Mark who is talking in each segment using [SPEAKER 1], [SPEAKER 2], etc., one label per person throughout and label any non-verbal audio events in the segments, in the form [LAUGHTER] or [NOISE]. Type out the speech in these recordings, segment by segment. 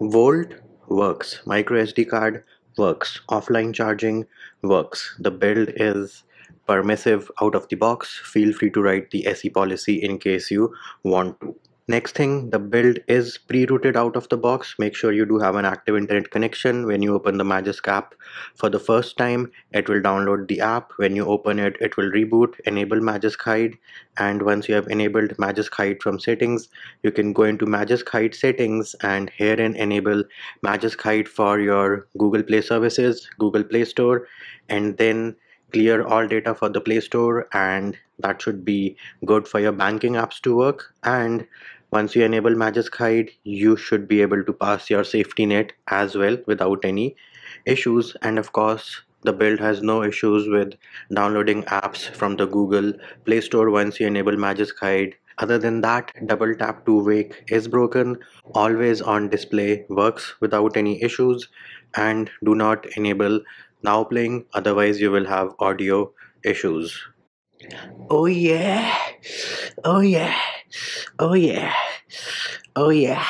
[SPEAKER 1] VoLTE works, micro SD card works, offline charging works. The build is permissive out of the box. Feel free to write the SE policy in case you want to. Next thing, the build is pre-rooted out of the box. Make sure you do have an active internet connection. When you open the Magisk app for the first time, it will download the app. When you open it, it will reboot, enable Magisk Hide. And once you have enabled Magisk Hide from settings, you can go into Magisk Hide settings and herein enable Magisk Hide for your Google Play services, Google Play Store, and then clear all data for the Play Store and that should be good for your banking apps to work and once you enable Magisk Hide, you should be able to pass your safety net as well without any issues. And of course, the build has no issues with downloading apps from the Google Play Store once you enable Magisk Hide. Other than that, double tap to wake is broken, always on display works without any issues, and do not enable now playing, otherwise, you will have audio issues. Oh yeah, oh yeah, oh yeah, oh yeah.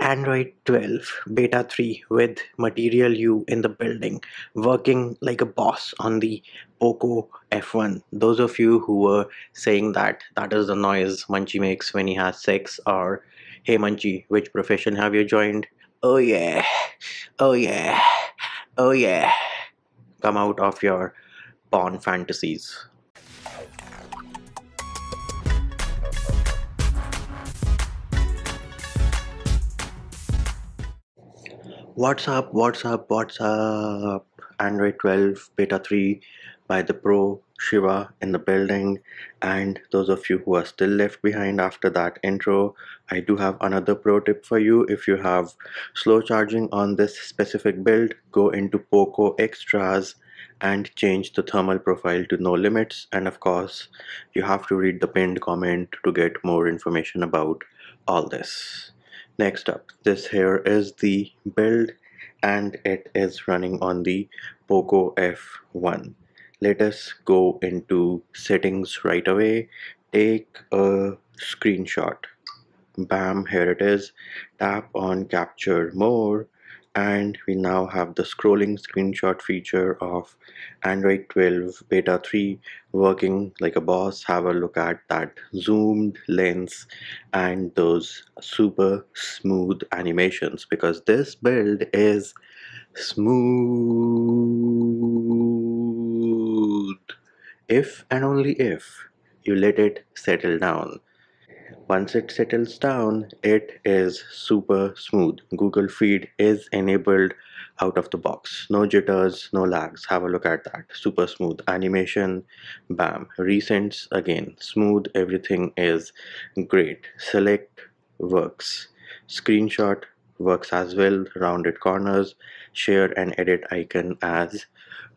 [SPEAKER 1] Android 12 Beta 3 with Material You in the building, working like a boss on the Poco F1. Those of you who were saying that that is the noise Munchy makes when he has sex, or hey Munchy, which profession have you joined? Oh yeah, oh yeah, oh yeah. Come out of your porn fantasies. What's up? What's up? What's up? Android 12 Beta 3 by the Pro Shiva in the building. And those of you who are still left behind after that intro, I do have another pro tip for you. If you have slow charging on this specific build, go into Poco Extras and change the thermal profile to no limits. And of course, you have to read the pinned comment to get more information about all this next up this here is the build and it is running on the Poco F1 let us go into settings right away. Take a screenshot. Bam here it is. Tap on capture more and we now have the scrolling screenshot feature of Android 12 beta 3 working like a boss. Have a look at that zoomed lens and those super smooth animations because this build is smooth. If and only if you let it settle down once it settles down it is super smooth. Google feed is enabled out of the box. No jitters no lags. Have a look at that. Super smooth. Animation bam. Recents again smooth. Everything is great. Select works. Screenshot works as well. Rounded corners. Share and edit icon as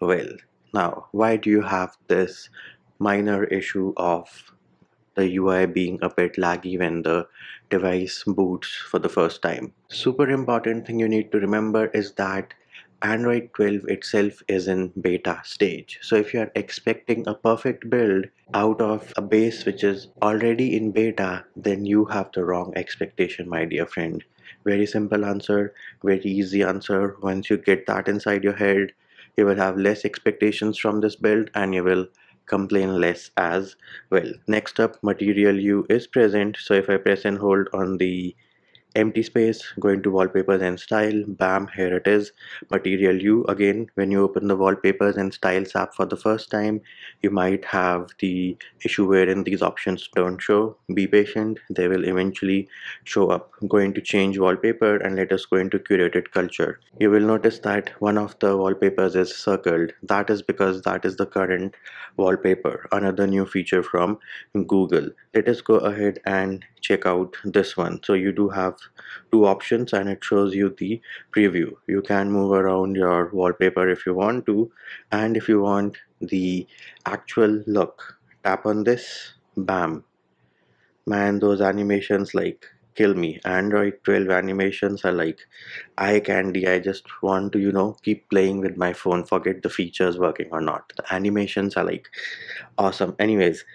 [SPEAKER 1] well. Now why do you have this minor issue of the UI being a bit laggy when the device boots for the first time. Super important thing you need to remember is that Android 12 itself is in beta stage. So if you are expecting a perfect build out of a base which is already in beta, then you have the wrong expectation, my dear friend. Very simple answer, very easy answer. Once you get that inside your head, you will have less expectations from this build and you will complain less as well. Next up material you is present. So if i press and hold on the empty space go into wallpapers and style bam here it is. Material you again when you open the wallpapers and styles app for the first time you might have the issue wherein these options don't show. Be patient they will eventually show up. Going to change wallpaper and let us go into curated culture. You will notice that one of the wallpapers is circled. That is because that is the current wallpaper. Another new feature from google. Let us go ahead and check out this one. So you do have two options and it shows you the preview. You can move around your wallpaper if you want to and if you want the actual look tap on this bam. Man those animations like kill me. Android 12 animations are like eye candy. I just want to you know keep playing with my phone forget the features working or not. The animations are like awesome. Anyways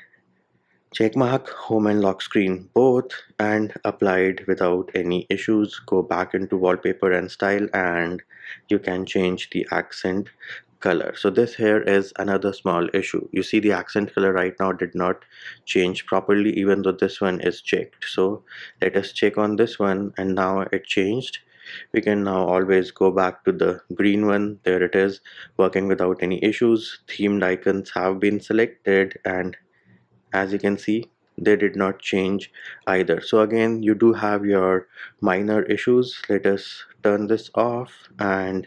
[SPEAKER 1] checkmark home and lock screen both and applied without any issues. Go back into wallpaper and style and you can change the accent color. So this here is another small issue. You see the accent color right now did not change properly even though this one is checked. So let us check on this one and now it changed. We can now always go back to the green one. There it is working without any issues. Themed icons have been selected and as you can see they did not change either. So again you do have your minor issues. Let us turn this off and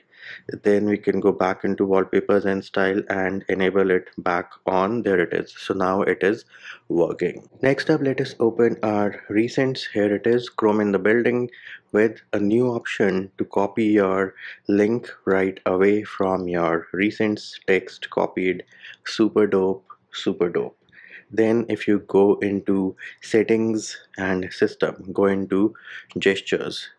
[SPEAKER 1] then we can go back into wallpapers and style and enable it back on. There it is. So now it is working. Next up let us open our recents. Here it is chrome in the building with a new option to copy your link right away from your recents text copied super dope super dope then if you go into settings and system go into gestures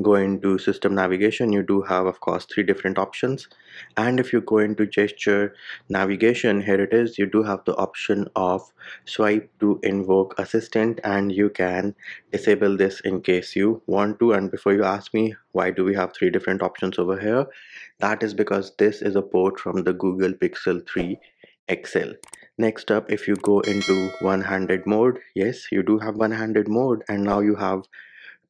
[SPEAKER 1] go into system navigation you do have of course three different options. And if you go into gesture navigation here it is you do have the option of swipe to invoke assistant and you can disable this in case you want to. And before you ask me why do we have three different options over here? That is because this is a port from the Google Pixel 3 XL next up if you go into one-handed mode yes you do have one-handed mode and now you have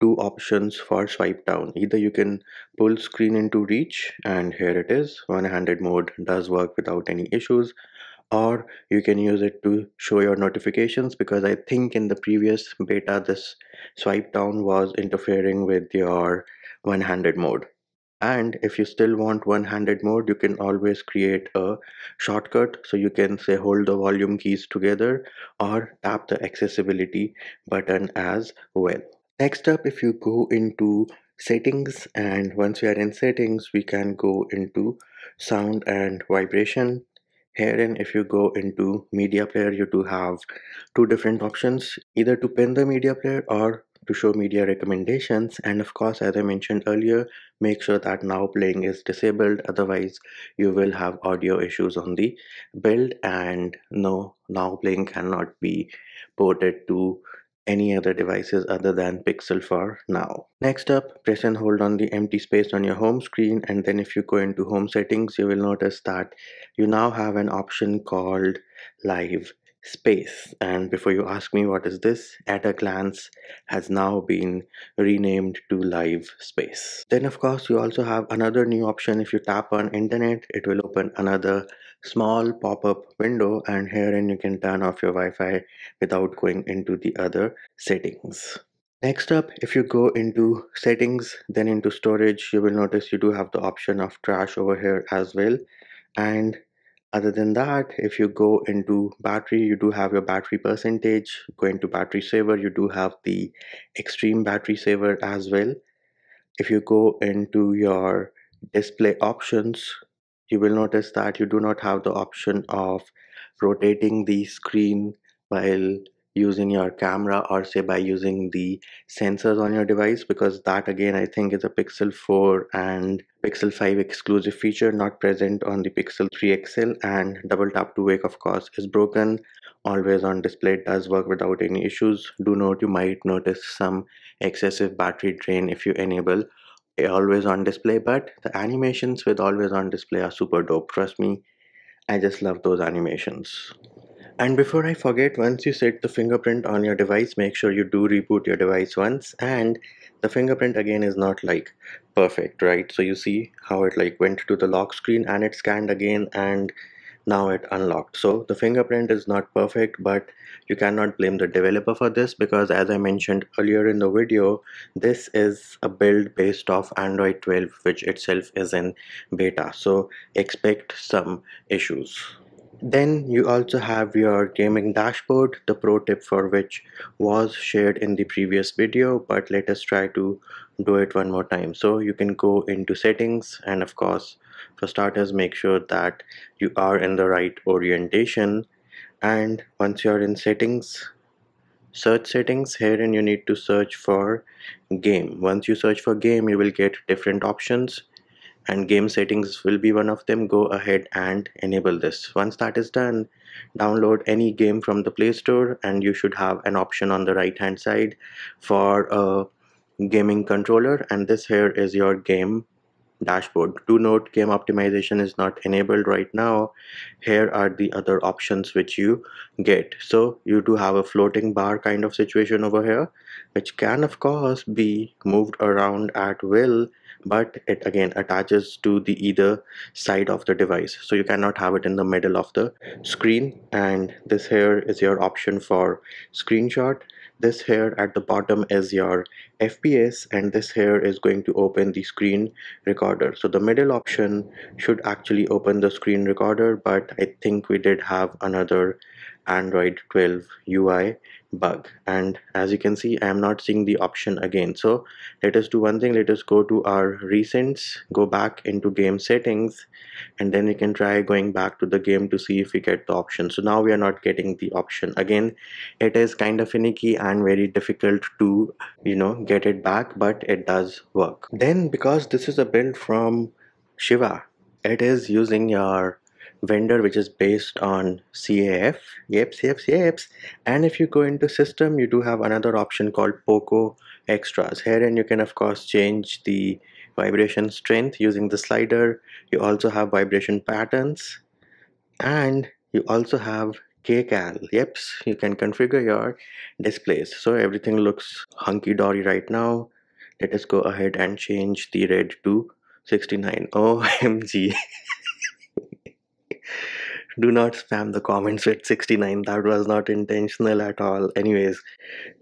[SPEAKER 1] two options for swipe down. Either you can pull screen into reach and here it is one-handed mode does work without any issues or you can use it to show your notifications because I think in the previous beta this swipe down was interfering with your one-handed mode and if you still want one-handed mode you can always create a shortcut. So you can say hold the volume keys together or tap the accessibility button as well. Next up if you go into settings and once we are in settings we can go into sound and vibration. Herein if you go into media player you do have two different options either to pin the media player or to show media recommendations and of course as I mentioned earlier make sure that now playing is disabled otherwise you will have audio issues on the build and no now playing cannot be ported to any other devices other than Pixel for now. Next up, press and hold on the empty space on your home screen and then if you go into home settings, you will notice that you now have an option called live space. And before you ask me what is this at a glance has now been renamed to live space. Then of course you also have another new option. If you tap on internet it will open another small pop-up window and herein you can turn off your Wi-Fi without going into the other settings. Next up if you go into settings then into storage you will notice you do have the option of trash over here as well. And other than that if you go into battery you do have your battery percentage. Go into battery saver you do have the extreme battery saver as well. If you go into your display options you will notice that you do not have the option of rotating the screen while using your camera or say by using the sensors on your device because that again I think is a Pixel 4 and Pixel 5 exclusive feature not present on the Pixel 3 XL and double tap to wake of course is broken. Always on display does work without any issues. Do note you might notice some excessive battery drain if you enable eh, always on display but the animations with always on display are super dope. Trust me I just love those animations and before I forget, once you set the fingerprint on your device, make sure you do reboot your device once and the fingerprint again is not like perfect, right? So you see how it like went to the lock screen and it scanned again and now it unlocked. So the fingerprint is not perfect, but you cannot blame the developer for this because as I mentioned earlier in the video, this is a build based off Android 12, which itself is in beta. So expect some issues. Then you also have your gaming dashboard, the pro tip for which was shared in the previous video, but let us try to do it one more time. So you can go into settings and of course, for starters, make sure that you are in the right orientation. And once you're in settings, search settings here and you need to search for game. Once you search for game, you will get different options and game settings will be one of them. Go ahead and enable this. Once that is done download any game from the play store and you should have an option on the right hand side for a gaming controller. And this here is your game dashboard. Do note game optimization is not enabled right now. Here are the other options which you get. So you do have a floating bar kind of situation over here which can of course be moved around at will but it again attaches to the either side of the device. So you cannot have it in the middle of the screen. And this here is your option for screenshot this here at the bottom is your FPS and this here is going to open the screen recorder. So the middle option should actually open the screen recorder but I think we did have another Android 12 UI bug. And as you can see I am not seeing the option again. So let us do one thing. Let us go to our recents go back into game settings and then we can try going back to the game to see if we get the option. So now we are not getting the option. Again it is kind of finicky and very difficult to you know get it back but it does work. Then because this is a build from Shiva it is using your vendor which is based on CAF yeps yeps yeps and if you go into system you do have another option called Poco extras. Here and you can of course change the vibration strength using the slider. You also have vibration patterns. And you also have kcal. Yeps you can configure your displays. So everything looks hunky-dory right now. Let us go ahead and change the red to 69 [LAUGHS] omg do not spam the comments with 69 that was not intentional at all. Anyways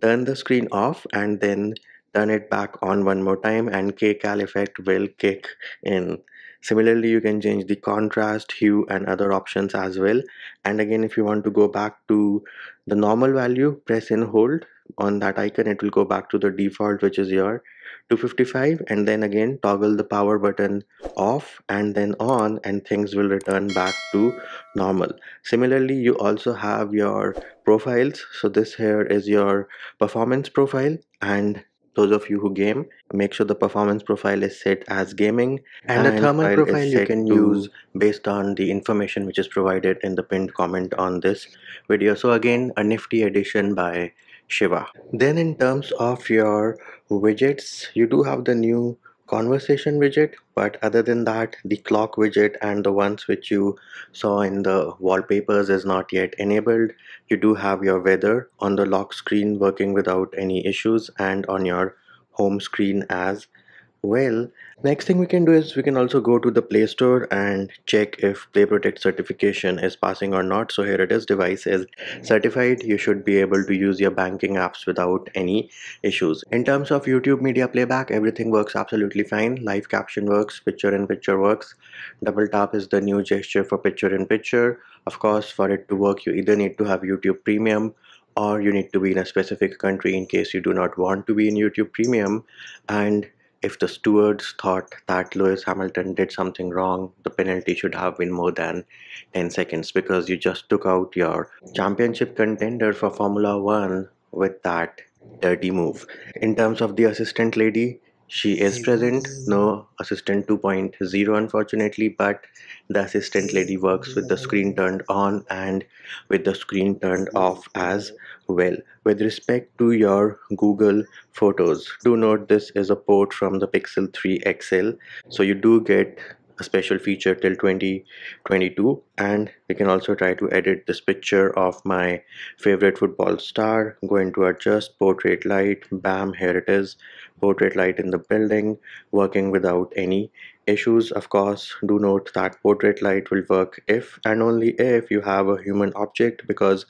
[SPEAKER 1] turn the screen off and then turn it back on one more time and kcal effect will kick in. Similarly you can change the contrast hue and other options as well. And again if you want to go back to the normal value press and hold on that icon. It will go back to the default which is your 255 and then again toggle the power button off and then on and things will return back to normal. Similarly you also have your profiles. So this here is your performance profile and those of you who game make sure the performance profile is set as gaming and, and the thermal profile you can use. based on the information which is provided in the pinned comment on this video. So again a nifty addition by Shiva. Then in terms of your widgets, you do have the new conversation widget but other than that the clock widget and the ones which you saw in the wallpapers is not yet enabled. You do have your weather on the lock screen working without any issues and on your home screen as well next thing we can do is we can also go to the play store and check if play protect certification is passing or not. So here it is. Device is certified. You should be able to use your banking apps without any issues. In terms of youtube media playback everything works absolutely fine. Live caption works picture in picture works. Double tap is the new gesture for picture in picture. Of course for it to work you either need to have youtube premium or you need to be in a specific country in case you do not want to be in youtube premium. And if the stewards thought that Lewis Hamilton did something wrong, the penalty should have been more than 10 seconds because you just took out your championship contender for Formula One with that dirty move. In terms of the assistant lady, she is present, no assistant 2.0 unfortunately, but the assistant lady works with the screen turned on and with the screen turned off as well. With respect to your Google Photos, do note this is a port from the Pixel 3 XL, so you do get a special feature till 2022 and we can also try to edit this picture of my favorite football star. Go into adjust portrait light bam here it is. Portrait light in the building working without any issues of course. Do note that portrait light will work if and only if you have a human object because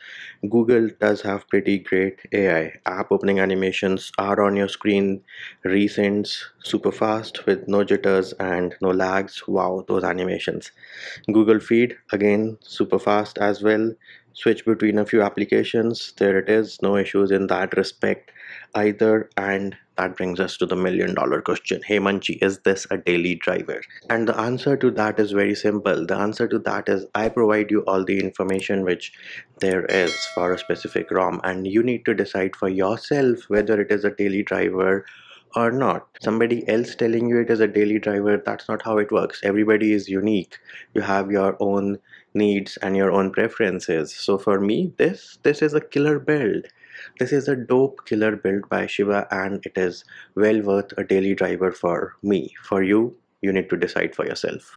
[SPEAKER 1] google does have pretty great ai app opening animations are on your screen. Recents super fast with no jitters and no lags. Wow those animations. Google feed again super fast as well. Switch between a few applications. There it is. No issues in that respect either. And that brings us to the million dollar question hey munchy is this a daily driver and the answer to that is very simple the answer to that is i provide you all the information which there is for a specific rom and you need to decide for yourself whether it is a daily driver or not. Somebody else telling you it is a daily driver, that's not how it works. Everybody is unique. You have your own needs and your own preferences. So for me, this this is a killer build. This is a dope killer build by Shiva and it is well worth a daily driver for me. For you, you need to decide for yourself.